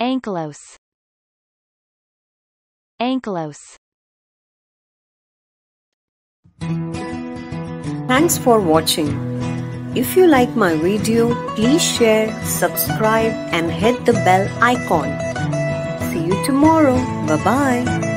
Ankylose. Ankylose. Thanks for watching. If you like my video, please share, subscribe and hit the bell icon. See you tomorrow. Bye bye.